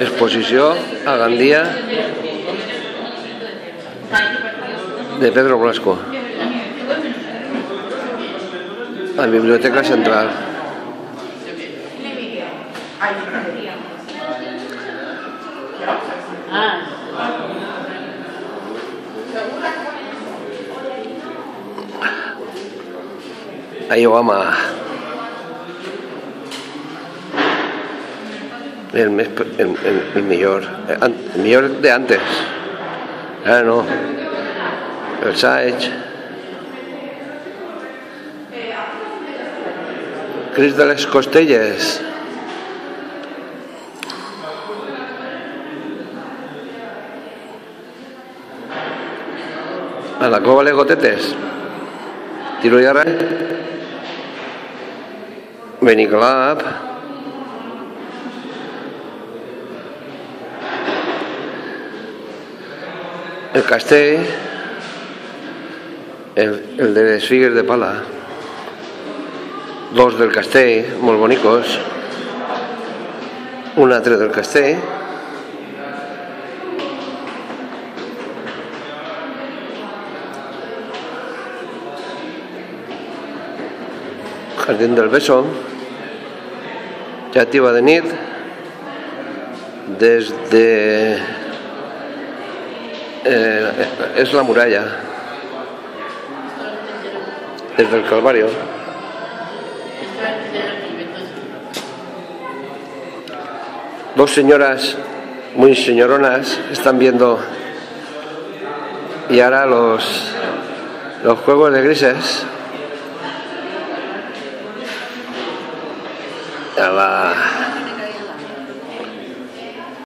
Exposició a Gandia de Pedro Blasco. La Biblioteca Central. Ahí vamos. El, mes- el, el, el millor. eh, El millor de antes. Ah, no. El Saig. Cris de les Costelles. A la cova les gotetes. Tiro i arra. Beniclap. El castell. El, el de les de pala. Dos del castell, molt bonicos. Un altre del castell. Jardín del Beso. Ja activa de nit. Des de... Eh, és la muralla. Des del Calvario. Dos señoras muy señoronas están viendo y ahora los los juegos de grises a la